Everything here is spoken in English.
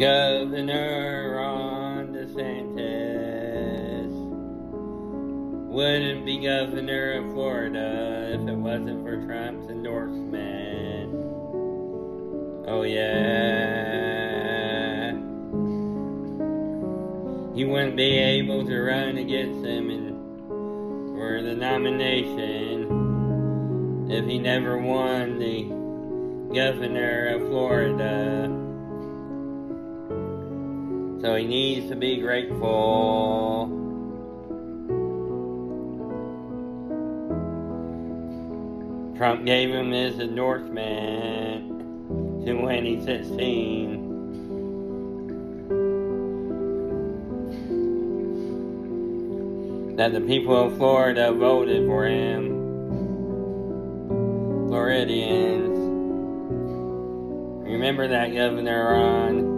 Governor Ron DeSantis wouldn't be governor of Florida if it wasn't for Trump's endorsement. Oh, yeah. He wouldn't be able to run against him in, for the nomination if he never won the governor of Florida. So he needs to be grateful. Trump gave him his endorsement to 2016. That the people of Florida voted for him. Floridians. Remember that, Governor Ron.